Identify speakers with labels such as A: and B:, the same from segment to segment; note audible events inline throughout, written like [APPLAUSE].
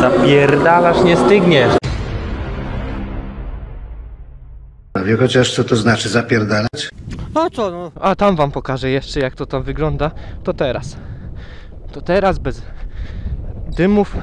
A: Zapierdalasz, nie stygniesz.
B: Wie chociaż co to znaczy zapierdalać?
A: A co no? A tam wam pokażę jeszcze jak to tam wygląda. To teraz. To teraz bez dymów.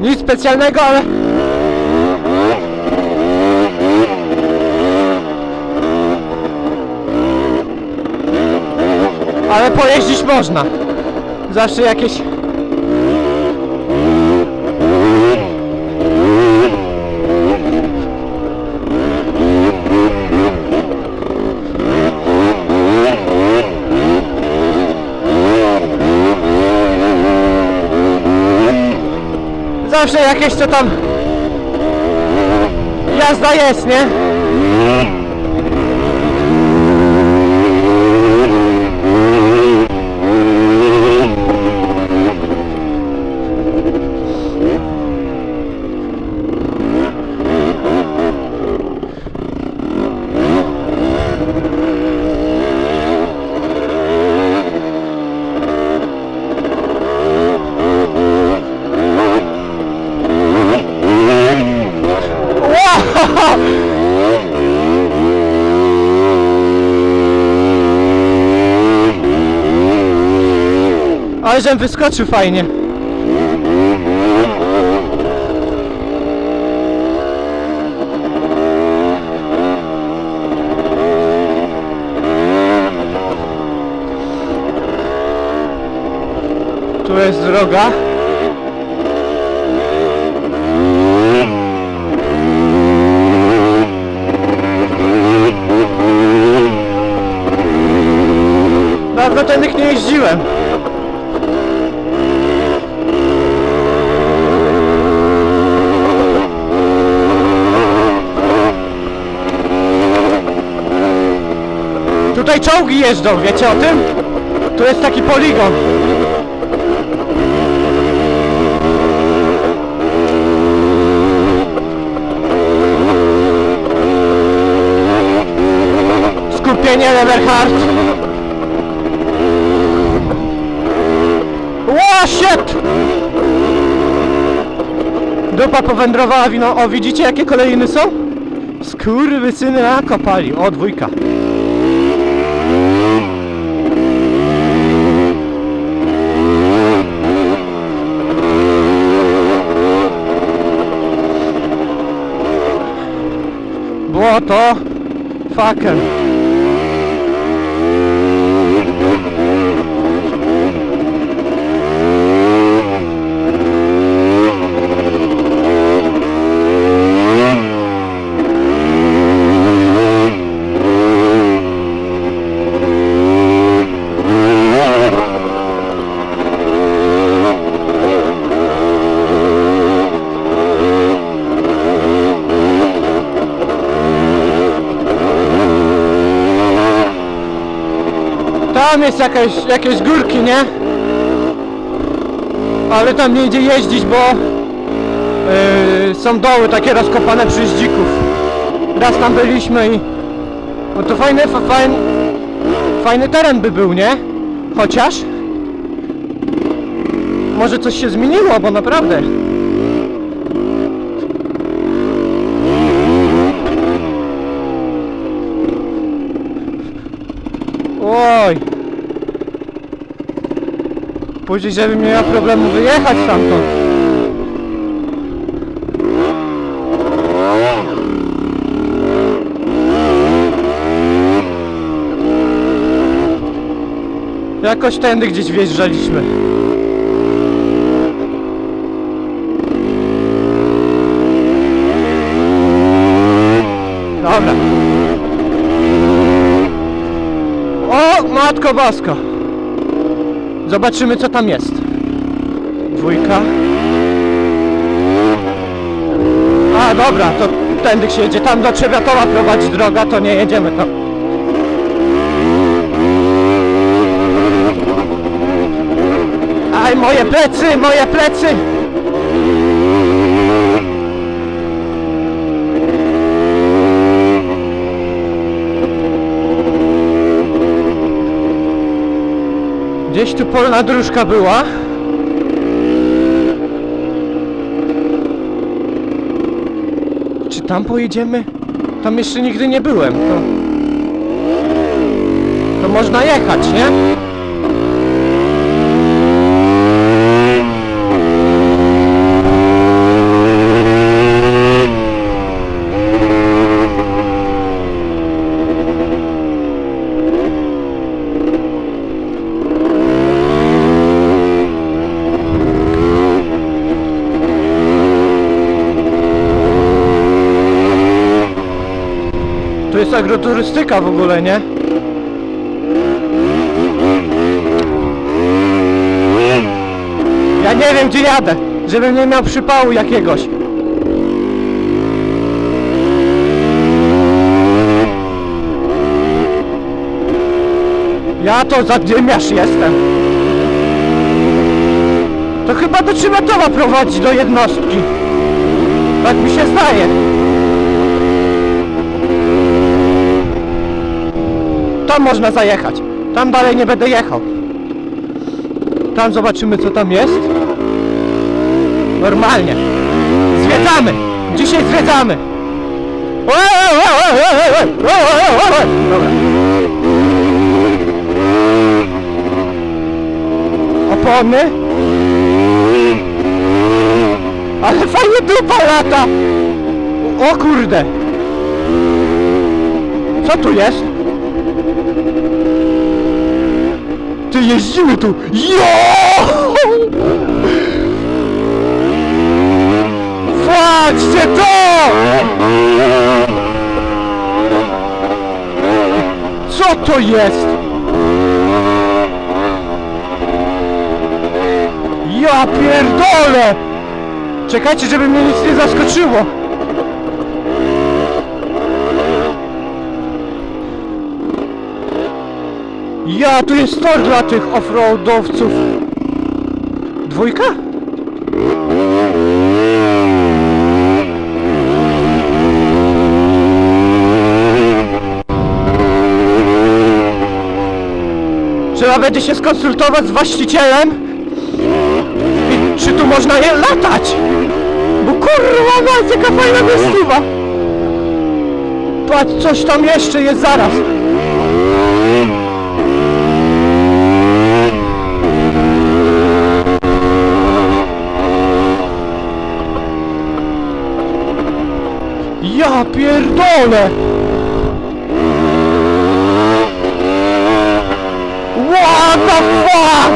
A: Nic specjalnego, ale Ale pojeździć można. Zawsze jakieś. Zawsze jakieś co tam. Jazda jest, nie? Ale żem wyskoczył fajnie. Tu jest droga. Dawno tędy nie jeździłem. Tutaj czołgi jeżdżą, wiecie o tym? Tu jest taki poligon. Skupienie Leverhard. Ło, shit! Dupa powędrowała wino. O, widzicie jakie kolejny są? Skurwysyny nakopali. O, dwójka. moto, ó. Faca. Jest jakaś, jakieś górki, nie? Ale tam nie idzie jeździć, bo yy, są doły takie rozkopane przez dzików. Raz tam byliśmy i... Bo to fajny, fa, fajny, fajny teren by był, nie? Chociaż... Może coś się zmieniło, bo naprawdę... Oj! Później, żebym nie miał problemu wyjechać stamtąd. Jakoś tędy gdzieś wjeżdżaliśmy. Dobra. O, matko bosko. Zobaczymy co tam jest. Dwójka. A, dobra, to tędy się jedzie. Tam do Trzebiatowa prowadzi droga, to nie jedziemy tam. Aj, moje plecy, moje plecy! Gdzieś tu polna dróżka była. Czy tam pojedziemy? Tam jeszcze nigdy nie byłem. To, to można jechać, nie? Jest agroturystyka w ogóle, nie? Ja nie wiem gdzie jadę, żebym nie miał przypału jakiegoś. Ja to zadymiarz jestem. To chyba do Trzymetowa prowadzi do jednostki. Tak mi się zdaje. Tam można zajechać. Tam dalej nie będę jechał. Tam zobaczymy co tam jest. Normalnie. Zwiedzamy. Dzisiaj zwiedzamy. Opony. Ale fajnie dupa lata. O kurde. Co tu jest? Ty jeździmy tu! Jo! Patrzcie to! Co to jest? Ja pierdolę! Czekajcie, żeby mnie nic nie zaskoczyło! Ja, tu jest tor dla tych offroadowców. Dwójka? Trzeba będzie się skonsultować z właścicielem i czy tu można je latać? Bo kurwa mać, jaka fajna miejscowa! Patrz, coś tam jeszcze jest zaraz. Ja pierdolę! What the fuck?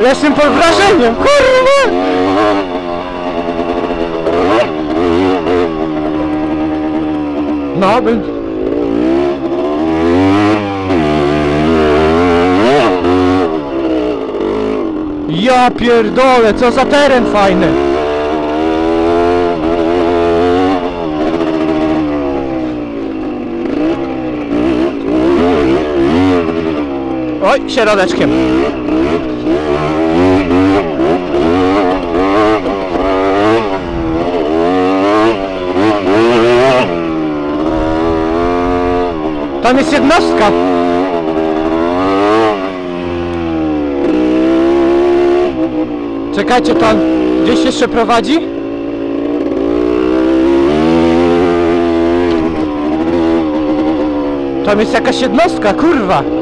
A: Jestem pod wrażeniem, kurwa! No, bym... Ja pierdolę, co za teren fajny! Oj, środeczkiem. Tam jest jednostka. Czekajcie, tam gdzieś jeszcze prowadzi? Tam jest jakaś jednostka, kurwa.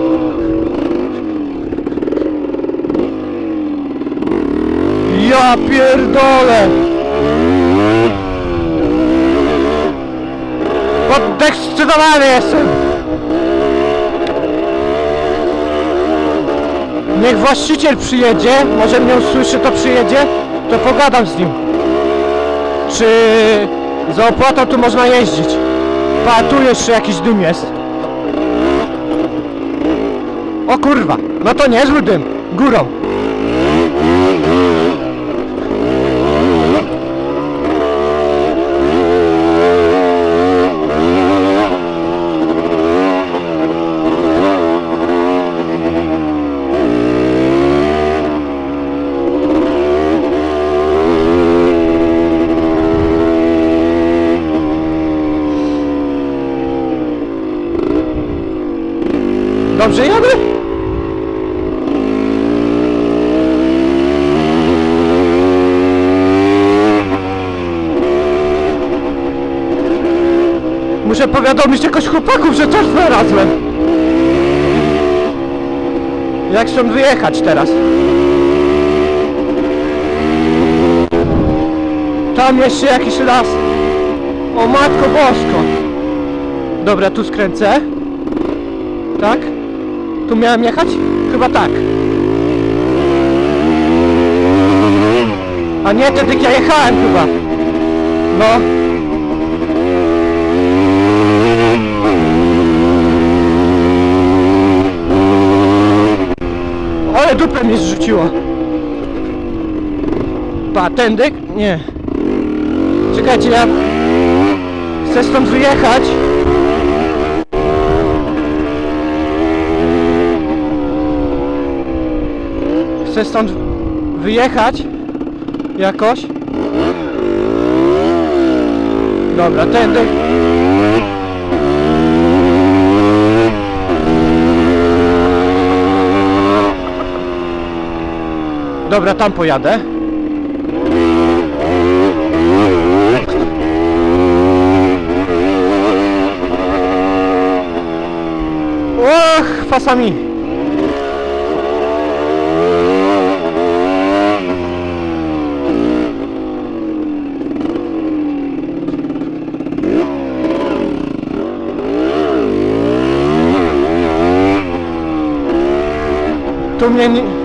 A: Ja pierdolę! Podekscytowany jestem! Niech właściciel przyjedzie, może mnie usłyszy, to przyjedzie, to pogadam z nim. Czy za opłatą tu można jeździć? Pa, tu jeszcze jakiś dym jest. O kurwa, no to niezły dym, górą. Dobrze jadę? Muszę powiadomić jakoś chłopaków, że coś znalazłem. Jak stąd wyjechać teraz? Tam jeszcze jakiś las. O matko bosko. Dobra, tu skręcę. Tak? Tu miałem jechać? Chyba tak. A nie, wtedy jak ja jechałem chyba. No. Dupę mi zrzuciło. Pa, tędy? Nie. Czekajcie, ja chcę stąd wyjechać. Chcę stąd wyjechać jakoś. Dobra, tędy. Dobra, tam pojadę. Och, fasami. Tu mnie nie...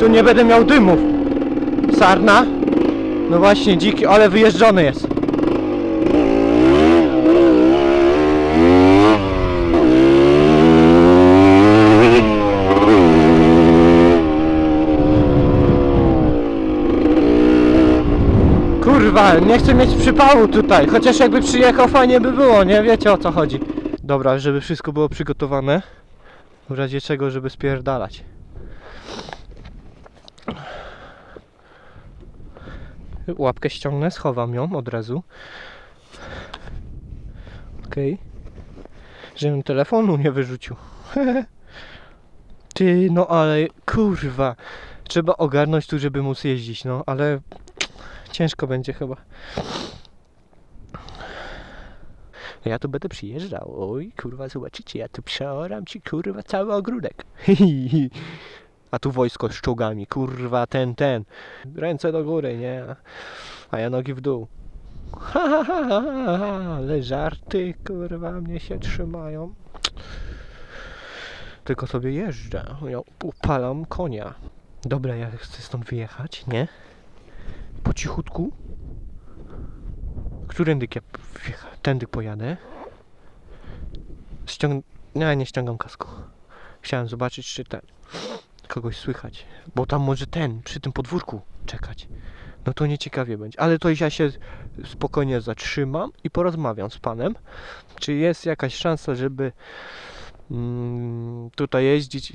A: Tu nie będę miał dymów. Sarna? No właśnie, dziki, ale wyjeżdżony jest. Kurwa, nie chcę mieć przypału tutaj. Chociaż jakby przyjechał, fajnie by było, nie? Wiecie o co chodzi. Dobra, żeby wszystko było przygotowane. W razie czego, żeby spierdalać. Łapkę ściągnę, schowam ją od razu. Okej. Żebym telefonu nie wyrzucił. [LAUGHS] Ty, no ale kurwa. Trzeba ogarnąć tu, żeby móc jeździć, no ale ciężko będzie chyba. Ja tu będę przyjeżdżał. Oj, kurwa, zobaczycie, ja tu przeoram ci, kurwa, cały ogródek. [LAUGHS] A tu wojsko z czołgami, kurwa, ten, ten. Ręce do góry, nie? A ja nogi w dół. Ha, ha, ha, ha, ha, ale żarty, kurwa, mnie się trzymają. Tylko sobie jeżdżę. Ja upalam konia. Dobra, ja chcę stąd wyjechać, nie? Po cichutku. Którędy ja tędy pojadę? Ściąg... Nie, nie ściągam kasku. Chciałem zobaczyć, czy ten... Kogoś słychać. Bo tam może ten, przy tym podwórku czekać. No to nieciekawie będzie. Ale to ja się spokojnie zatrzymam i porozmawiam z panem. Czy jest jakaś szansa, żeby mm, tutaj jeździć?